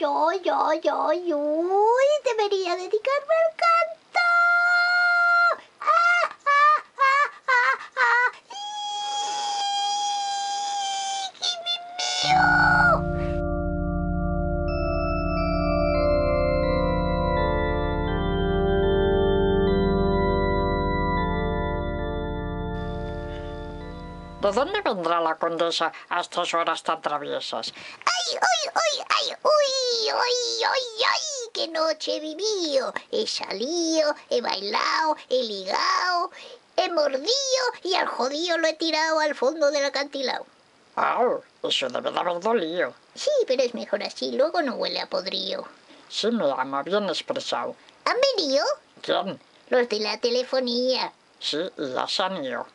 ay, ay, ay, uy, debería dedicarme al canto. ¡Ah, ah, ah, ah, ah! ¡Ii! ¡Mi mío! ¿De dónde vendrá la condesa a estas horas tan traviesas? ¡Ay, ay, ay, ay! ¡Uy, ay, ay, ay! ¡Qué noche he vivido! He salido, he bailado, he ligado, he mordido y al jodido lo he tirado al fondo del acantilado. ¡Ah! Eso debe de haber dolido. Sí, pero es mejor así, luego no huele a podrido. Sí, mi ama, bien expresado. ¿Han venido? ¿Quién? Los de la telefonía. Sí, y ya se han ido.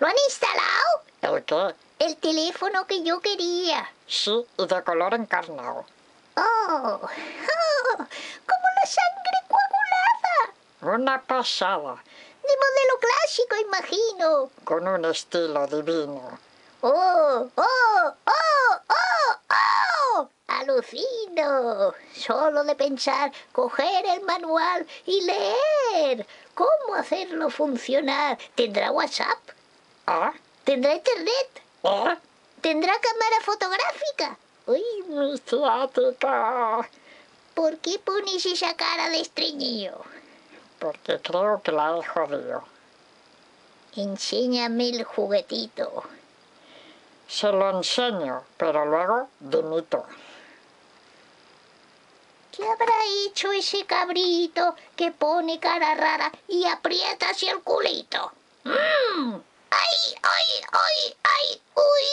¿Lo han instalado? ¿El qué? El teléfono que yo quería. Sí, y de color encarnado. ¡Oh! oh ¡Como la sangre coagulada! Una pasada, De modelo clásico, imagino. con un estilo divino. ¡Oh! ¡Oh! ¡Oh! ¡Oh! ¡Oh! ¡Alucino! Solo de pensar, coger el manual y leer. ¿Cómo hacerlo funcionar? ¿Tendrá WhatsApp? ¿Ah? ¿Tendrá internet? ¿Eh? ¿Tendrá cámara fotográfica? ¡Uy, mi ciática! ¿Por qué pones esa cara de estreñido? Porque creo que la he jodido. Enséñame el juguetito. Se lo enseño, pero luego dimito. ¿Qué habrá hecho ese cabrito que pone cara rara y aprieta hacia el culito? ¡Mmm! ¡Ay, ay, ay, ay! ¡Uy!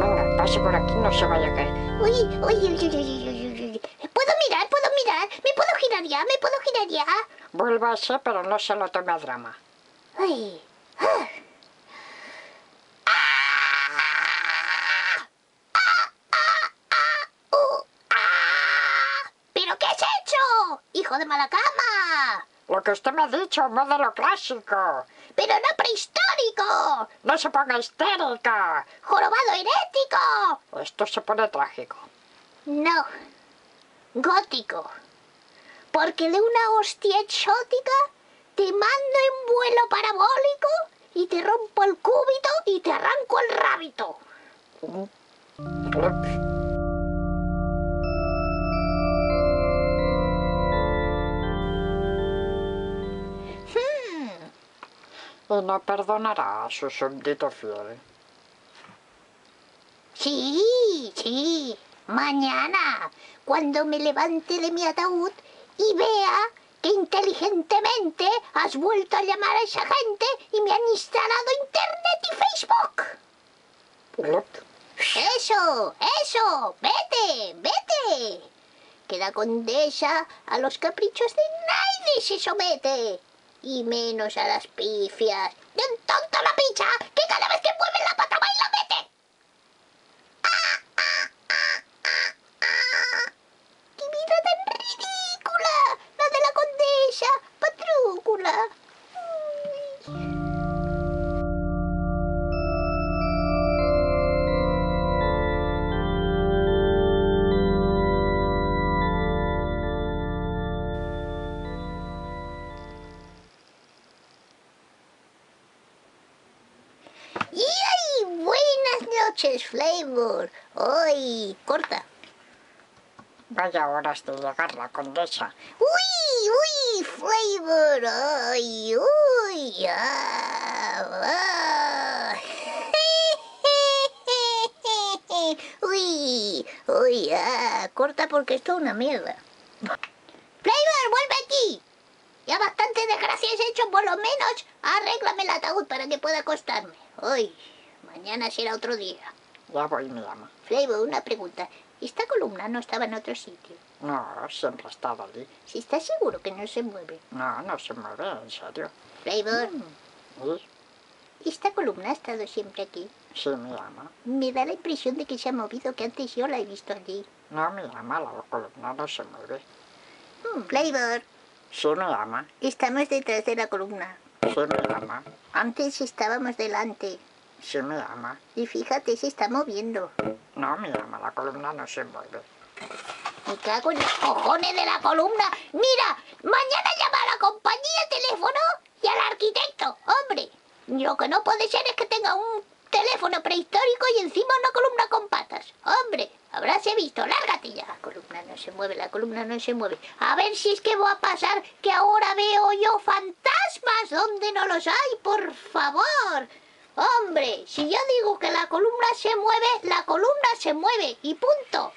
Venga, pase por aquí, no se vaya a caer. ¡Uy, uy, uy, uy, uy, uy, uy, uy! ¿Puedo mirar? ¿Puedo mirar? ¿Me puedo girar ya? ¿Me puedo girar ya? Vuélvase, pero no se lo tome a drama. ¡Ay! ¡Ah! ¡Ah, ah, ah! ¡Uh! ¡Ah! ¿Pero qué has ¡Hijo de mala cama! Lo que usted me ha dicho, modelo clásico. ¡Pero no prehistórico! No se ponga histérica. ¡Jorobado herético! Esto se pone trágico. No. Gótico. Porque de una hostia exótica te mando en vuelo parabólico y te rompo el cúbito y te arranco el rábito. Y no perdonará a su súbdito fiel. Sí, sí. Mañana, cuando me levante de mi ataúd y vea que inteligentemente has vuelto a llamar a esa gente y me han instalado Internet y Facebook. Eso, eso, vete, vete. Que la condesa a los caprichos de nadie se somete. Y menos a las pifias. De un tonto la picha que cada vez que mueve la pata Flavor. ¡Ay! Corta. Vaya horas de llegar la condesa. ¡Uy! ¡Uy! Flavor. ¡Ay! ¡Uy! ¡Ah! ah. ¡Uy! ¡Uy! ¡Ah! Corta porque esto es una mierda. ¡Flavor, vuelve aquí! Ya bastante desgracias he hecho, por lo menos arréglame el ataúd para que pueda acostarme. Hoy, mañana será otro día. Ya voy, mi ama. Flavor, una pregunta. ¿Esta columna no estaba en otro sitio? No, siempre ha estado allí. Si estás seguro que no se mueve. No, no se mueve, en serio. Flavor, ¿Y? ¿esta columna ha estado siempre aquí? Sí, mi ama. Me da la impresión de que se ha movido, que antes yo la he visto allí. No, mi ama, la columna no se mueve. Hmm, Flavor, Sí, mi ama. estamos detrás de la columna. Sí, mi ama. Antes estábamos delante. Sí me ama. Y fíjate, se está moviendo. No me ama, la columna no se mueve. Me cago en los cojones de la columna. Mira, mañana llama a la compañía de teléfono y al arquitecto. Hombre, lo que no puede ser es que tenga un teléfono prehistórico y encima una columna con patas. Hombre, habráse visto, lárgate ya. La columna no se mueve, la columna no se mueve. A ver si es que va a pasar que ahora veo yo fantasmas donde no los hay, por favor. Hombre, si yo digo que la columna se mueve, la columna se mueve y punto.